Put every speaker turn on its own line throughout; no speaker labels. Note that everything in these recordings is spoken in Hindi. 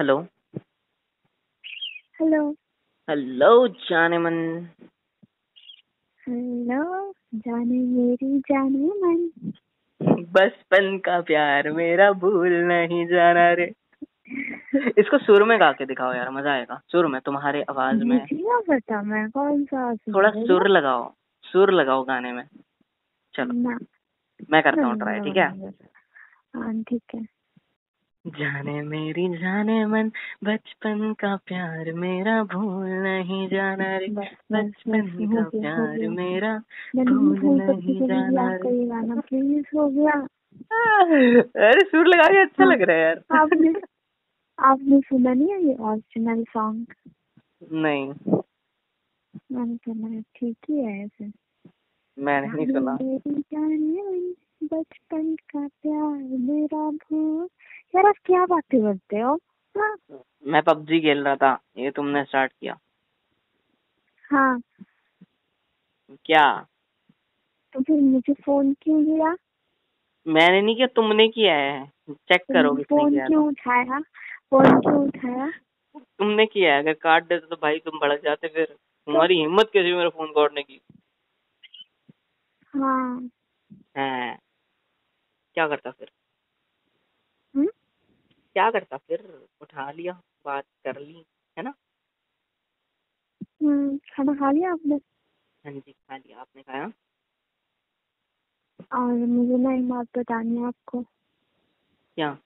हेलो
हेलो
हेलो जाने मन
हेलो जाने मेरी जाने मन
बचपन का प्यार मेरा भूल नहीं जाना रे। इसको सुर में गा के दिखाओ यार मज़ा आएगा। सुर में तुम्हारे आवाज़ में।
पता मैं कौन सा
थोड़ा सुर लगाओ सुर लगाओ गाने में। चलो मैं करता हूँ ट्राई ठीक है?
हाँ ठीक है।
जाने मेरी जाने मन बचपन का प्यार मेरा भूल नहीं जाना रे। बचपन का प्यार मेरा भूल नहीं जाना रे।
गाना प्लीज़ हो गया।
अरे सुर लगा के अच्छा लग रहा है यार।
आपने आपने सुना नहीं है ये ओरिजिनल सॉन्ग
नहीं।
मैंने सुना ठीक ही है ऐसे।
मैंने नहीं सुना।
बचपन का प्यार मेरा भूल यार आप क्या बातें करते हो? हाँ
मैं पबजी खेल रहा था ये तुमने स्टार्ट किया।
हाँ।
क्या?
तो फिर मुझे फ़ोन क्यों किया?
मैंने नहीं किया तुमने किया है। चेक करो किसने
फ़ोन
किया
क्यों उठाया? फ़ोन क्यों उठाया?
तुमने किया है अगर काट देते तो भाई तुम भड़क जाते फिर। तुम्हारी हिम्मत कैसे हुई मेरा फ़ोन काटने की?
हाँ।
है। क्या करता फिर? क्या करता? फिर उठा लिया बात कर ली है ना?
हम्म, खाना खा लिया आपने?
हाँ जी खा लिया। आपने खाया?
और मुझे ना एक बात बतानी है आपको।
क्या?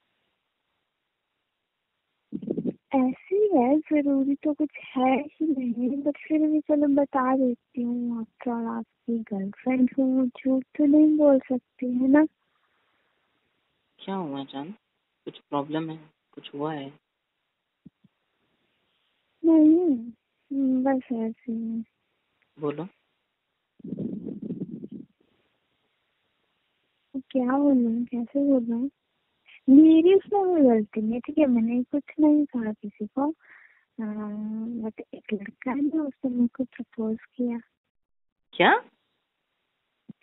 ऐसी है ज़रूरी तो कुछ है ही नहीं बट फिर भी चलो बता देती हूँ आफ्टर ऑल आपकी गर्लफ्रेंड हूँ झूठ तो नहीं बोल सकती है ना?
क्या हुआ जान? कुछ प्रॉब्लम है कुछ हुआ है?
नहीं बस ऐसे ही
बोलो।
क्या बोलूँ कैसे बोलूँ? मेरी उसमें कोई गलती नहीं ठीक है? मैंने कुछ नहीं कहा किसी को। बट एक लड़का है ना उसने मेरे को प्रपोज किया।
क्या?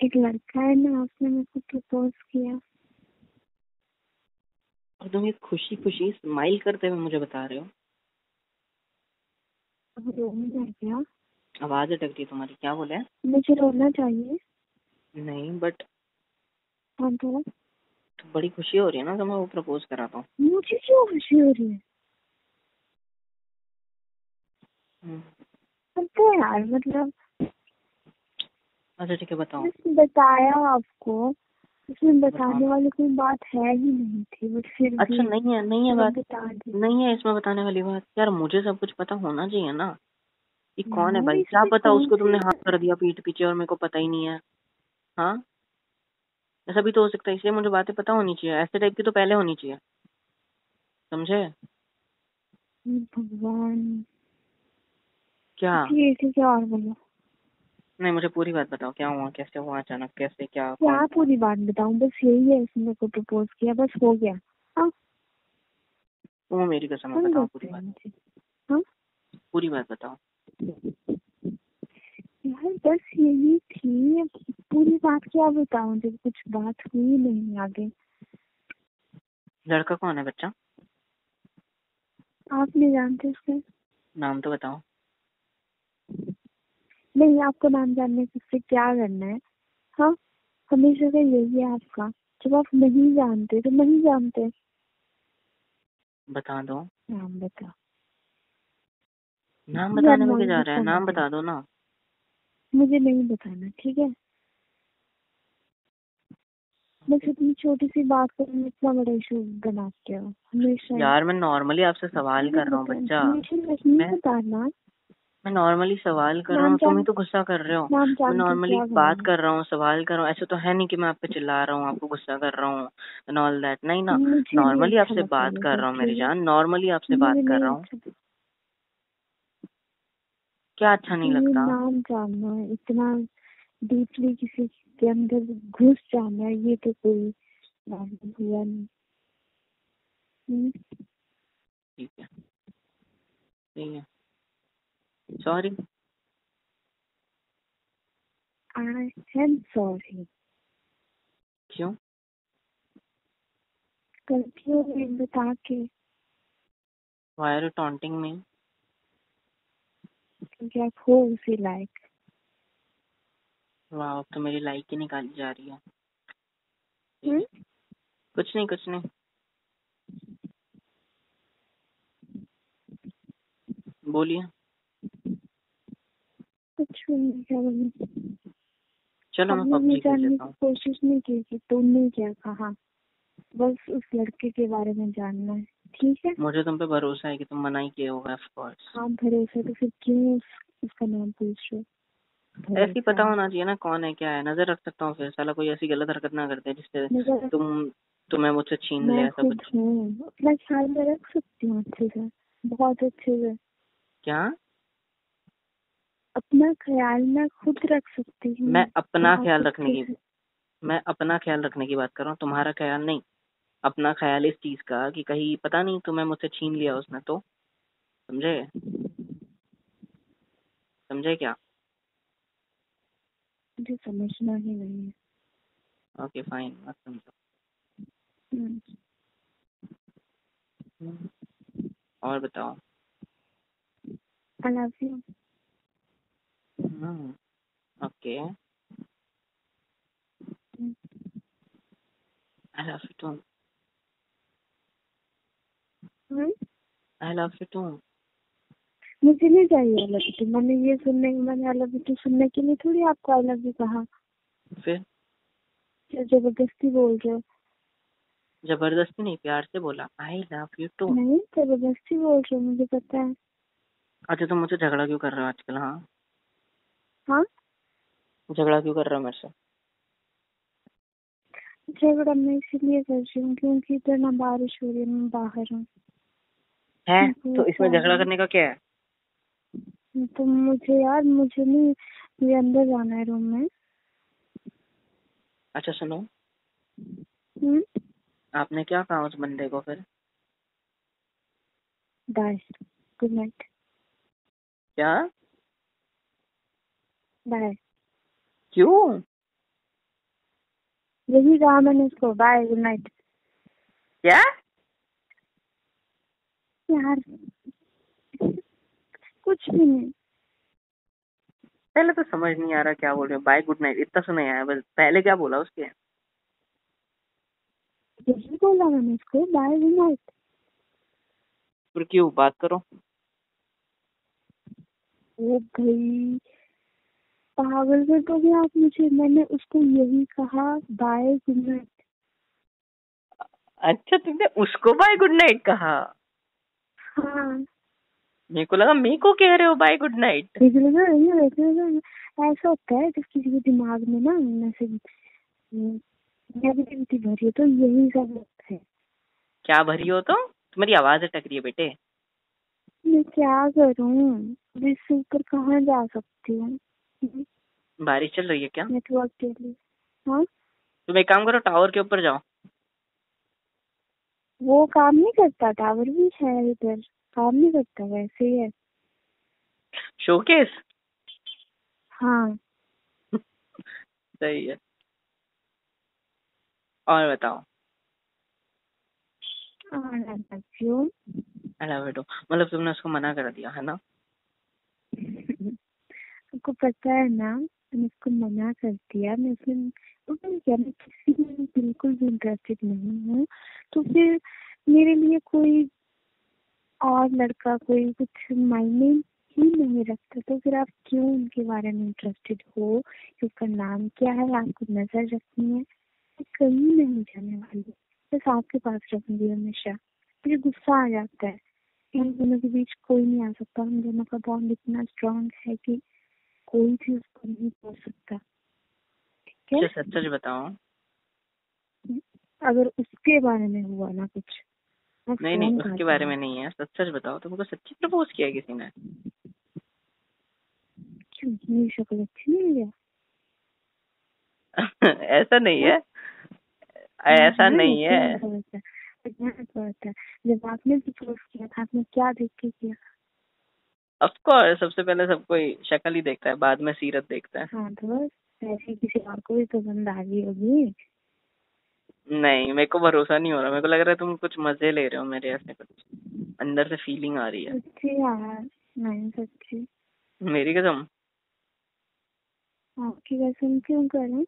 एक लड़का है ना उसने मेरे को प्रपोज किया।
और तुम ये खुशी खुशी स्माइल करते हुए मुझे बता रहे हो। आवाज़ अटक रही तुम्हारी क्या बोले
मुझे रोना चाहिए।
नहीं बट
हाँ तो।
तो बड़ी खुशी हो रही है ना जब मैं वो प्रपोज कराता हूँ।
मुझे क्यों खुशी हो रही है?
हम्म,
तो यार मतलब
अच्छा ठीक है बताओ।
बताया आपको। उसमें बताने वाली कोई बात है ही नहीं थी बट फिर
अच्छा नहीं है नहीं है बात। नहीं है इसमें बताने वाली बात। यार मुझे सब कुछ पता होना चाहिए ना ये कौन है भाई। क्या
इसमें
पता उसको तुमने हाथ कर दिया पीठ पीछे और मेरे को पता ही नहीं है। हाँ? ऐसा भी तो हो सकता है इसलिए मुझे बातें पता होनी चाहिए। ऐसे टाइप की तो पहले होनी चाहिए। समझे?
भगवान।
क्या?
ठीक है और बोलो।
नहीं मुझे पूरी बात बताओ क्या हुआ कैसे हुआ अचानक कैसे क्या
क्या पूरी बात बताऊँ बस यही है इसने को प्रपोज किया बस हो गया। हाँ।
वो मेरी कसम बताओ पूरी बात।
हाँ?
पूरी बात बताओ।
यार बस यही थी पूरी बात क्या बताऊँ जब कुछ बात हुई नहीं आगे।
लड़का कौन है बच्चा?
आप नहीं जानते उसके?
नाम तो बताओ।
नहीं आपको नाम जानने से उससे क्या करना है? हाँ हमेशा का यही है आपका। जब आप नहीं जानते तो नहीं जानते।
बता दो।
नाम बताओ।
नाम बताने में क्या जा रहा है। नाम बता दो ना।
मुझे नहीं बताना ठीक है? बस इतनी छोटी सी बात को इतना बड़ा इशू बनाते हो हमेशा
यार मैं नॉर्मली आपसे सवाल कर रहा हूँ बच्चा।
नहीं
मैं-
बताना।
मैं नॉर्मली सवाल कर रहा हूँ तुम ही तो गुस्सा कर रहे हो। मैं नॉर्मली बात कर रहा हूँ सवाल कर रहा हूँ। ऐसे तो है नहीं कि मैं आप पे चिल्ला रहा हूँ आपको गुस्सा कर रहा हूँ एंड ऑल दैट नहीं ना नॉर्मली
अच्छा
आपसे बात कर रहा हूँ मेरी जान। नॉर्मली आपसे बात कर रहा हूँ।
अच्छा-
क्या अच्छा नहीं लगता?
नाम जानना है इतना डीपली किसी के अंदर घुस जाना ये तो कोई हुआ नहीं। हम्म,
ठीक है। ठीक है। सॉरी
आई एम सॉरी
क्यों
गलतियों में बता के
वाई आर टॉन्टिंग मी
क्योंकि आप हो उसी लायक
वाह अब तो मेरी लाइक ही निकाली जा रही है।
हम्म?
कुछ नहीं कुछ नहीं। बोलिए।
कुछ भी नहीं क्या बोलूँ
चलो मैं पबजी
जानने की कोशिश नहीं की कि तुमने क्या कहा? बस उस लड़के के बारे में जानना है ठीक है?
मुझे तुम पे भरोसा है कि तुम मना ही किए होगा ऑफ़ कोर्स
आप भरोसे तो फिर क्यों उस, उसका नाम पूछ रहे हो?
ऐसे पता होना चाहिए ना कौन है क्या है। नज़र रख सकता हूँ फिर साला कोई ऐसी गलत हरकत ना करते जिससे तुम तुम्हें मुझसे छीन ले
मैं
ऐसा कुछ।
हूँ अपना ख्याल में रख सकती हूँ अच्छे से बहुत अच्छे से।
क्या?
अपना ख्याल मैं खुद रख सकती हूँ।
मैं अपना ख्याल रखने की मैं अपना ख्याल रखने की बात कर रहा हूँ तुम्हारा ख्याल नहीं। अपना ख्याल इस चीज़ का कि कहीं पता नहीं तुम्हें मुझसे छीन लिया उसने तो। समझे? समझे क्या?
मुझे समझना ही नहीं है।
ओके फाइन मत समझो। और बताओ।
I love you.
Okay I love you too
hmm?
I love you too
मुझे नहीं चाहिए आई लव यू मैंने ये सुनने मैंने आई लव यू सुनने के लिए थोड़ी आपको आई लव यू कहा।
फिर?
ज़बरदस्ती बोल रहे हो।
ज़बरदस्ती नहीं प्यार से बोला। आई लव यू टू
नहीं ज़बरदस्ती बोल रहे हो मुझे पता है।
अच्छा तुम मुझे झगड़ा क्यों कर रहे हो आजकल हाँ?
हाँ?
झगड़ा क्यों कर रहे हो मेरे से?
झगड़ा मैं इसीलिए कर रही हूँ क्योंकि इधर ना बारिश हो रही है मैं बाहर हूँ।
है? तो इसमें झगड़ा करने का क्या है?
तो मुझे यार मुझे नहीं मुझे अंदर जाना है रूम में।
अच्छा सुनो।
हम्म?
आपने क्या कहा उस बंदे को फिर?
बाय गुड नाइट
क्या?
बाय
क्यों?
यही कहा मैंने उसको। बाय गुड नाइट
क्या?
यार कुछ भी नहीं।
पहले तो समझ नहीं आ रहा क्या बोल रहे हो। बाय गुड नाइट इतना सुना है बस पहले क्या बोला उसके?
यही बोला मैंने उसको। बाय गुड नाइट
फिर क्यों? बात करो।
वो गई। पागल कर दोगे आप मुझे मैंने उसको यही कहा बाय गुड नाइट
अच्छा तुमने उसको बाय गुड नाइट कहा?
हाँ।
मेरे को लगा मेरे को कह रहे हो बाय गुड नाइट
ऐसा होता है जब किसी के दिमाग में ना मैसेज नेगेटिविटी भरी है तो यही सब होता है।
क्या भरी हो तो तुम्हारी आवाज़ अटक रही है बेटे।
मैं क्या करूँ? इससे ऊपर कहाँ जा सकती हूँ?
बारिश चल रही है क्या?
नेटवर्क के लिए। हाँ?
तुम एक काम करो टावर के ऊपर जाओ।
वो काम नहीं करता टावर भी है इधर। काम नहीं करता वैसे ही है।
शोकेस
हाँ।
सही है। और बताओ. अला बेटो मतलब तुमने उसको मना कर दिया है ना?
आपको पता है ना मैंने उसको मना कर दिया। मैं उसमें उसने क्या मैं किसी में बिल्कुल भी इंटरेस्टेड नहीं हूँ। तो फिर मेरे लिए कोई और लड़का, कोई कुछ मायने ही नहीं रखता। तो फिर आप क्यों उनके बारे में इंटरेस्टेड हो? कि उसका नाम क्या है? आपको नज़र रखनी है? मैं कहीं नहीं जाने वाली। बस आपके पास रहूँगी हमेशा। मुझे गुस्सा आ जाता है। हम दोनों के बीच कोई नहीं आ सकता। हम दोनों का बॉन्ड इतना स्ट्रांग है कि कोई भी उसको नहीं बोल सकता। ठीक है?
अच्छा सच सच बताओ
अगर उसके बारे में हुआ ना कुछ
नहीं नहीं उसके बारे में नहीं है सच सच बताओ तुमको सच्ची प्रपोज किया किसी ने?
क्यों? मेरी शक्ल अच्छी नहीं है?
ऐसा नहीं है। ऐसा
हाँ,
नहीं है।
ऐसा है लगता है। जब आपने प्रपोज किया था आपने क्या देख के किया?
ऑफ़ कोर्स सबसे पहले सब कोई शक्ल ही देखता है बाद में सीरत देखता है।
हाँ तो बस ऐसे किसी और को भी पसंद आ गई होगी।
नहीं मेरे को भरोसा नहीं हो रहा। मेरे को लग रहा है तुम कुछ मज़े ले रहे हो मेरे ऐसे कुछ। अंदर से फीलिंग आ रही है।
सच्ची यार नहीं सच्ची।
मेरी कसम।
आपकी कसम क्यों करूँ?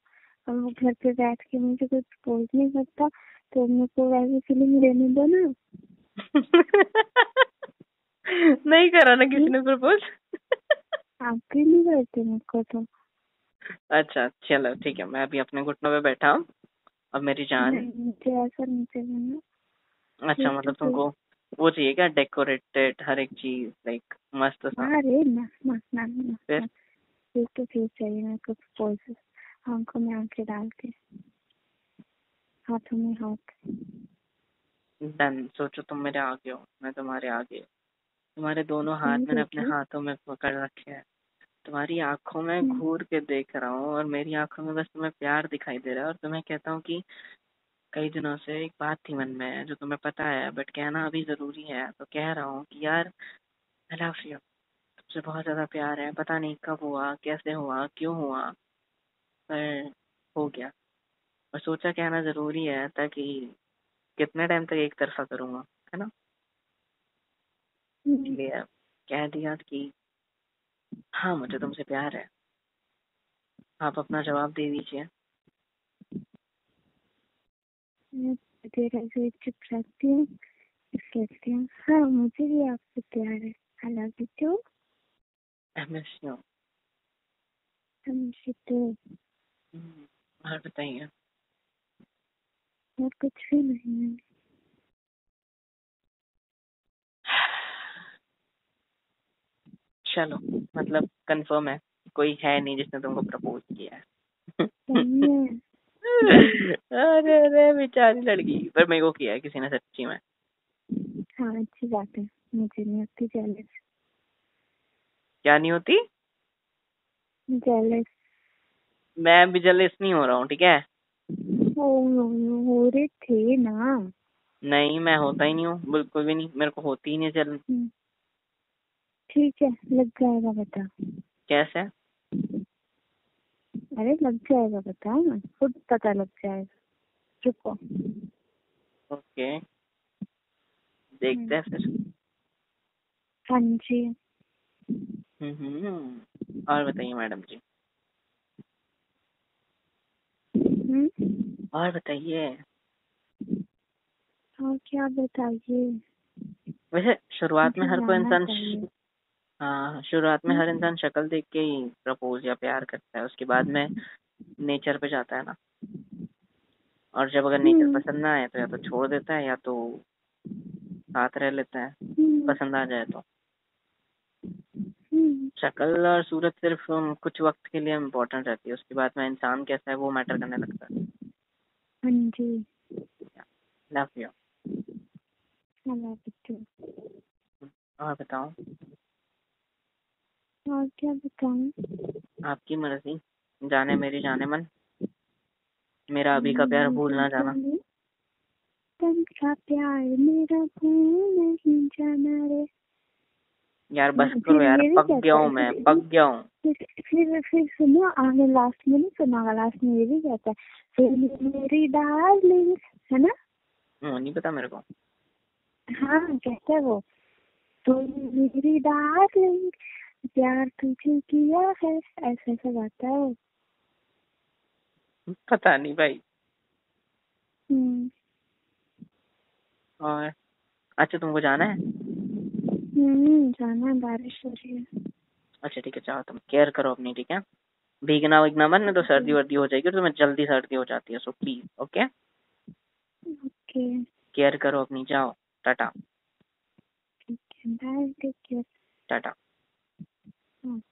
और वो घर पे बैठ के मुझे कुछ बोल नहीं सकता तो मेरे को वैसी फीलिंग लेने दो ना।
नहीं करा ना किसी ने प्रपोज
आपके नहीं करते मुझको तो।
अच्छा चलो ठीक है मैं अभी अपने घुटनों पे बैठा हूँ। अब मेरी जान।
मुझे ऐसा चाहिए
अच्छा मतलब तुमको वो चाहिए क्या डेकोरेटेड हर एक चीज़ लाइक मस्त सा?
अरे
फिर?
फेस टू फेस चाहिए मेरे को प्रपोज आँखों में आँखें डाल के। हाथों में हाथ।
डन सोचो तुम मेरे आगे हो मैं तुम्हारे आगे हूँ। तुम्हारे दोनों हाथ
हम्म,
मैंने अपने हाथों में पकड़ रखे हैं। तुम्हारी आँखों में
हम्म।
घूर के देख रहा हूँ और मेरी आँखों में बस तुम्हें प्यार दिखाई दे रहा है और तुम्हें कहता हूँ कि कई दिनों से एक बात थी मन में जो तुम्हें पता है बट कहना अभी ज़रूरी है। तो कह रहा हूँ कि यार आई लव यू तुमसे बहुत ज़्यादा प्यार है। पता नहीं कब हुआ कैसे हुआ क्यों हुआ पर हो गया। और सोचा कहना ज़रूरी है ताकि कितने टाइम तक एक तरफा करूँगा है ना? इसलिए कह दिया कि हाँ मुझे तुमसे प्यार है। आप अपना जवाब दे दीजिए।
चुप रहती हूँ। कहती हूँ हाँ मुझे भी आपसे प्यार है। I love you too
I miss you
मुझे तो
और बताइए।
और कुछ भी नहीं है।
चलो मतलब कंफर्म है कोई है नहीं जिसने तुमको प्रपोज किया है। अरे अरे बेचारी लड़की। पर मेरे को किया है किसी ने सच्ची में।
हाँ अच्छी बात है। मुझे नहीं होती जेलस
क्या नहीं होती?
जेलस
मैं भी जलेस नहीं हो रहा हूँ ठीक है?
हो हो रहे थे ना।
नहीं मैं होता ही नहीं हूँ बिल्कुल भी नहीं। मेरे को होती ही नहीं जल
हम्म, ठीक है लग जाएगा बता।
कैसे?
अरे लग जाएगा ना खुद पता लग जाएगा। रुको।
ओके। देखते हैं फिर।
हाँ जी।
हम्म, हम्म। और बताइए मैडम जी।
हम्म।
और बताइए।
और क्या बताइए?
वैसे शुरुआत में हर कोई इंसान। हाँ शुरुआत में हर इंसान शक्ल देख के ही प्रपोज या प्यार करता है उसके बाद में नेचर पे जाता है ना। और जब अगर नेचर
हम्म।
पसंद ना आए तो या तो छोड़ देता है या तो साथ रह लेता है
हम्म,
पसंद आ जाए तो।
हम्म,
शक्ल और सूरत सिर्फ़ कुछ वक्त के लिए इम्पोर्टेंट रहती है उसके बाद में इंसान कैसा है वो मैटर करने लगता है।
हाँ जी।
Love you. और बताओ।
और क्या बताऊँ?
आपकी मर्ज़ी। जाने मेरी जाने मन। मेरा अभी का प्यार भूल ना जाना।
का प्यार मेरा भूल नहीं जाना रे।
यार बस करो यार पक गया हूँ मैं पक गया हूँ।
फिर फिर सुनो आगे लास्ट में नहीं सुना लास्ट में ये भी कहता है फिर मेरी डार्लिंग है ना?
वो नहीं पता मेरे को।
हाँ कहता है वो तो मेरी डार्लिंग प्यार तुझे किया है ऐसा ऐसा गाता है।
पता नहीं भाई।
हम्म।
और अच्छा तुमको जाना है?
हम्म जाना है, बारिश हो रही है।
अच्छा ठीक है चाहो तुम केयर करो अपनी ठीक है? भीगना विगना मत नहीं तो सर्दी वर्दी हो जाएगी और तुम्हें जल्दी सर्दी हो जाती है so please okay
okay.
Care करो अपनी जाओ टाटा।
ठीक है bye take care
tata.
some